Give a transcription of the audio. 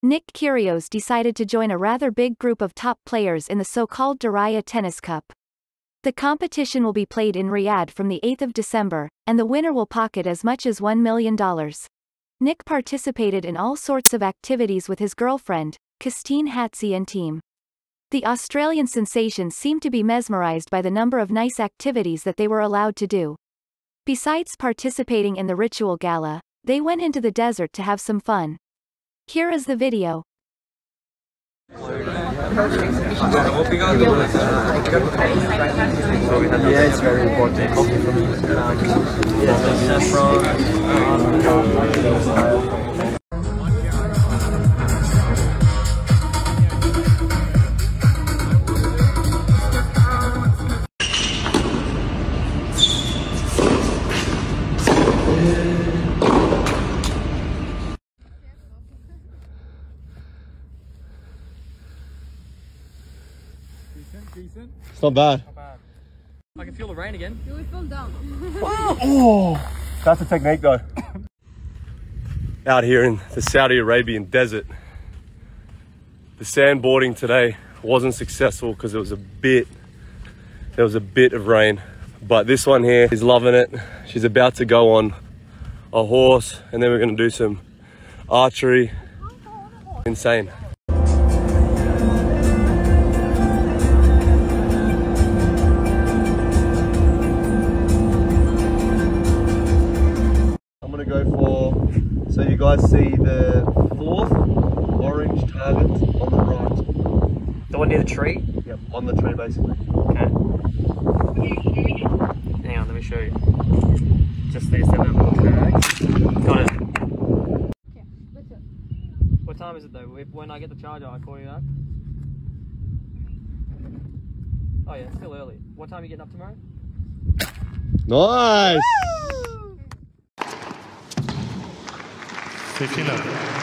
Nick Kyrgios decided to join a rather big group of top players in the so-called Diriyah Tennis Cup. The competition will be played in Riyadh from the 8th of December, and the winner will pocket as much as $1 million. Nick participated in all sorts of activities with his girlfriend, Costeen Hatzi and team. The Australian sensation seemed to be mesmerized by the number of nice activities that they were allowed to do. Besides participating in the ritual gala, they went into the desert to have some fun. Here is the video. Yeah, it's very important. It's not bad. I can feel the rain again. Oh, that's a technique though. Out here in the Saudi Arabian desert, the sandboarding today wasn't successful because it was a bit, there was a bit of rain. But this one here is loving it. She's about to go on a horse and then we're gonna do some archery. Insane. Go for, so you guys see the fourth orange target on the right. The one near the tree? Yep, on the tree basically. Okay. Hang on, let me show you. Just there, stand up. Got it. What time is it though? If, when I get the charger, I call you back. Oh yeah, it's still early. What time are you getting up tomorrow? Nice! Sei.